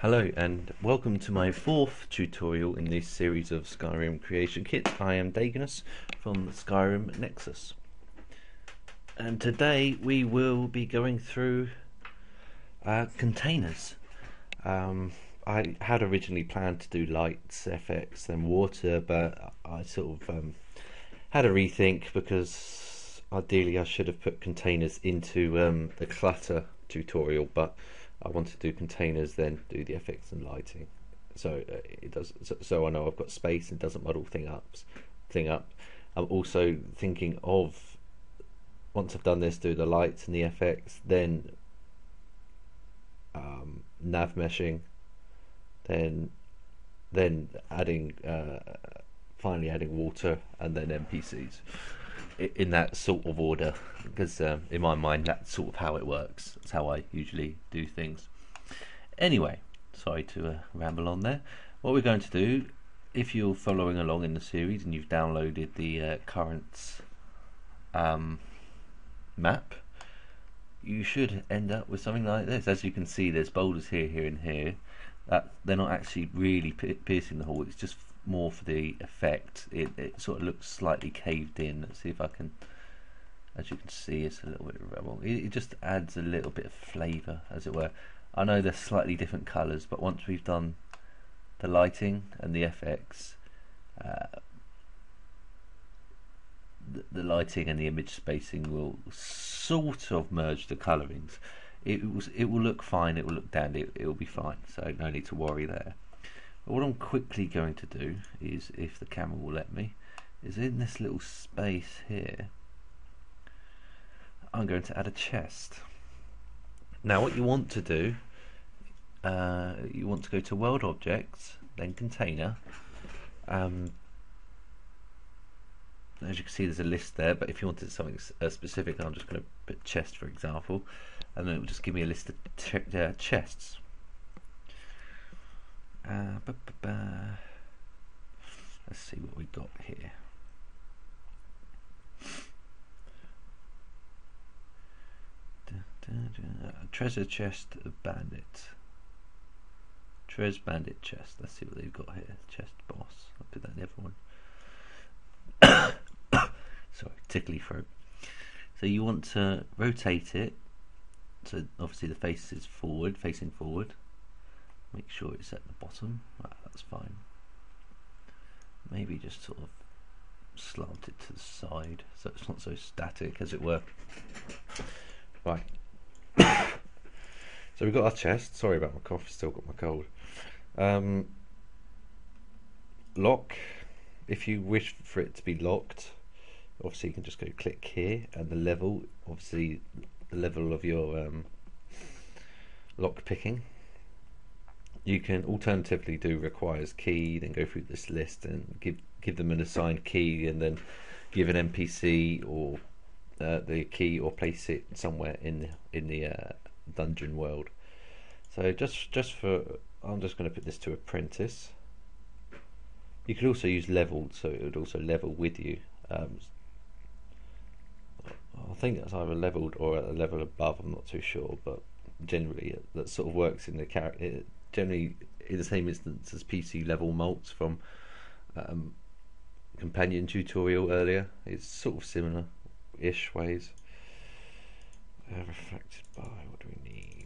Hello and welcome to my fourth tutorial in this series of Skyrim creation kits. I am Dhegonus from Skyrim Nexus and today we will be going through uh, containers. Um, I had originally planned to do lights, FX and water but I sort of um, had a rethink because ideally I should have put containers into um, the clutter tutorial but I want to do containers, then do the effects and lighting. So uh, it does. So, so, I know I've got space and doesn't muddle thing up. Thing up. I'm also thinking of once I've done this, do the lights and the effects, then um, nav meshing, then then adding uh, finally adding water and then NPCs in that sort of order because um, in my mind that's sort of how it works. That's how I usually do things. Anyway sorry to uh, ramble on there. What we're going to do if you're following along in the series and you've downloaded the uh, current um, map you should end up with something like this. As you can see there's boulders here here and here. That they're not actually really piercing the hole it's just more for the effect. It, it sort of looks slightly caved in. Let's see if I can, as you can see, it's a little bit rebel. It, it just adds a little bit of flavour, as it were. I know they're slightly different colours, but once we've done the lighting and the FX, uh, the, the, lighting and the image spacing will sort of merge the colourings. It, will, it will look fine, it will look dandy, it will be fine, so no need to worry there. What I'm quickly going to do is, if the camera will let me, is in this little space here, I'm going to add a chest. Now what you want to do, uh, you want to go to World Objects, then Container. Um, as you can see there's a list there, but if you wanted something uh, specific, I'm just going to put chest for example, and then it will just give me a list of ch uh, chests. Uh, ba -ba -ba. Let's see what we got here. Treasure chest of bandit. Treasure bandit chest. Let's see what they've got here. Chest boss. I'll put that in everyone. Sorry, tickly throat. So you want to rotate it. So obviously the face is forward, facing forward. Make sure it's at the bottom. That's fine. Maybe just sort of slant it to the side so it's not so static as it were. Right. so we've got our chest. Sorry about my cough, still got my cold. Um, lock. If you wish for it to be locked, obviously you can just go click here and the level, obviously the level of your um, lock picking you can alternatively do requires key, then go through this list and give give them an assigned key, and then give an NPC or uh, the key or place it somewhere in the, in the uh, dungeon world. So just just for I'm just going to put this to apprentice. You could also use leveled, so it would also level with you. Um, I think that's either leveled or at a level above. I'm not too sure, but generally that sort of works in the character generally in the same instance as PC level mult from um, companion tutorial earlier. It's sort of similar ish ways. Uh, reflected by, what do we need?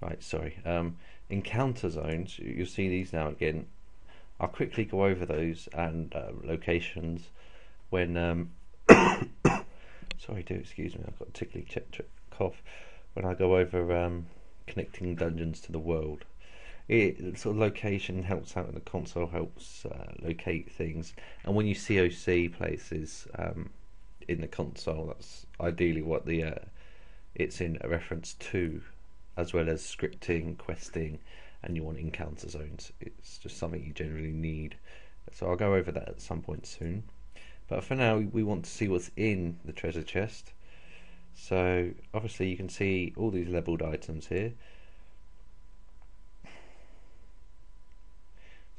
Right, sorry. Um, encounter zones, you'll see these now again. I'll quickly go over those and uh, locations when. Um, sorry, do excuse me. I've got a tickly ch ch cough. When I go over um, connecting dungeons to the world, it sort of location helps out in the console, helps uh, locate things, and when you COC places um, in the console, that's ideally what the uh, it's in a reference to as well as scripting, questing, and you want encounter zones. It's just something you generally need. So I'll go over that at some point soon. But for now, we want to see what's in the treasure chest. So obviously you can see all these leveled items here.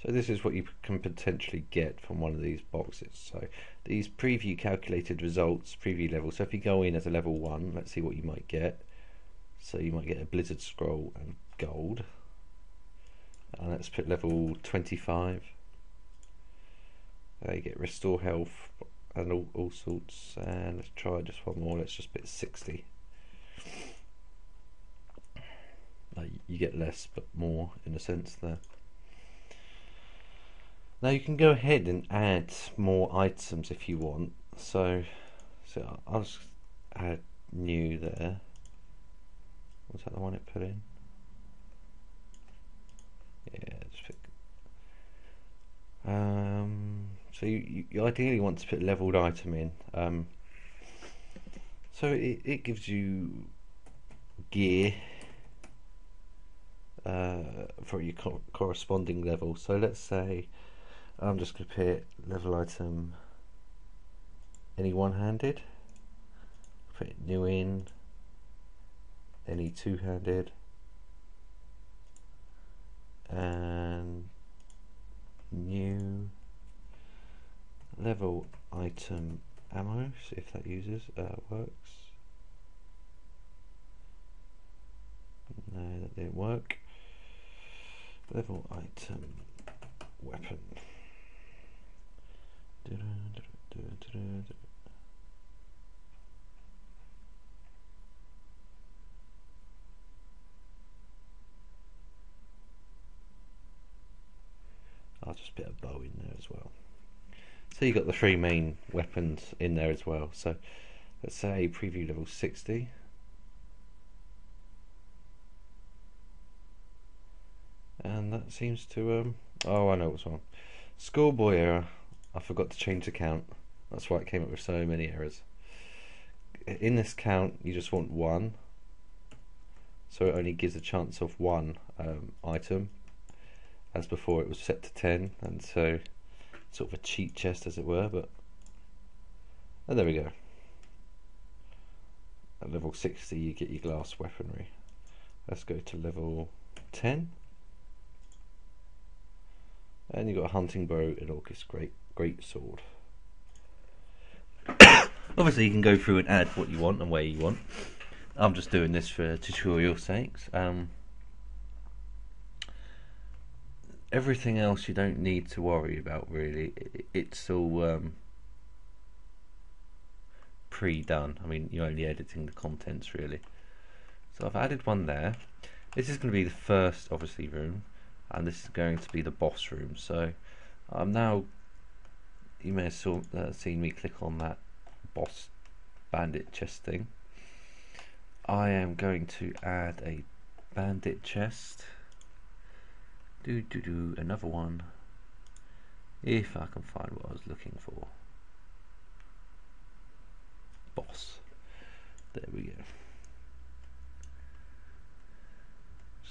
So this is what you can potentially get from one of these boxes. So these preview calculated results, preview level. So if you go in as a level one, let's see what you might get. So you might get a Blizzard Scroll and Gold. And let's put level 25. Uh, you get Restore Health and all, all sorts. And let's try just one more. Let's just put 60. Uh, you get less but more in a sense there. Now you can go ahead and add more items if you want. So, so I'll just add new there. Was that the one it put in? Yeah, pick. Um, so you, you ideally want to put leveled item in. Um, so it, it gives you gear uh, for your co corresponding level. So let's say I'm just going to put level item any one-handed, put new in, any two-handed, and new level item ammo, see if that uses, uh, works. No, that didn't work. Level item weapon. I'll just put a bow in there as well. So you've got the three main weapons in there as well. So let's say preview level 60. And that seems to, um, oh I know what's wrong. Schoolboy error. I forgot to change the count. That's why it came up with so many errors. In this count, you just want one. So it only gives a chance of one um, item. As before, it was set to 10, and so sort of a cheat chest, as it were. But and oh, there we go. At level 60, you get your glass weaponry. Let's go to level 10. And you've got a hunting bow and Orcish great great sword. Obviously you can go through and add what you want and where you want. I'm just doing this for tutorial sakes. Um, everything else you don't need to worry about really. It's all um, pre-done. I mean, you're only editing the contents really. So I've added one there. This is going to be the first, obviously, room and this is going to be the boss room so I'm now you may have saw, uh, seen me click on that boss bandit chest thing I am going to add a bandit chest do do do another one if I can find what I was looking for boss there we go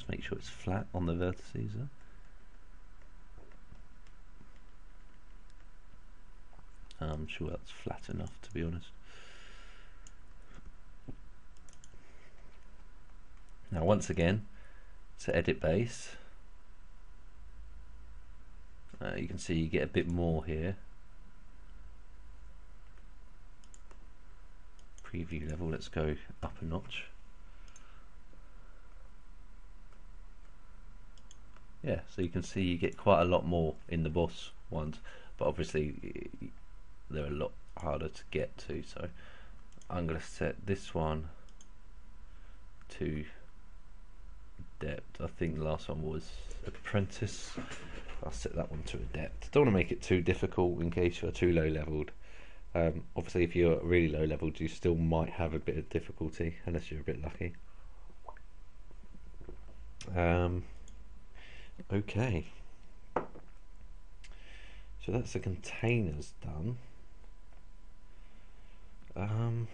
Just make sure it's flat on the vertices. There. I'm sure that's flat enough to be honest. Now once again, to edit base, uh, you can see you get a bit more here. Preview level, let's go up a notch. yeah so you can see you get quite a lot more in the boss ones but obviously they're a lot harder to get to so I'm going to set this one to adept I think the last one was apprentice I'll set that one to adept don't want to make it too difficult in case you're too low leveled um, obviously if you're really low leveled you still might have a bit of difficulty unless you're a bit lucky um, Okay. So that's the containers done. Um,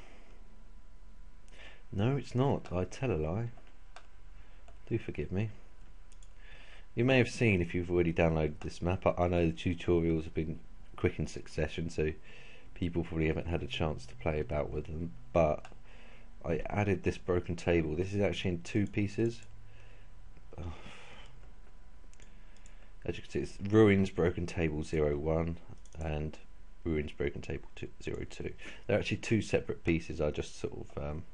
no, it's not. I tell a lie. Do forgive me. You may have seen if you've already downloaded this map. I, know the tutorials have been quick in succession, so people probably haven't had a chance to play about with them. But I added this broken table. This is actually in two pieces. As you can see, it's Ruins Broken Table 01 and Ruins Broken Table two, 02. They're actually two separate pieces. I just sort of um,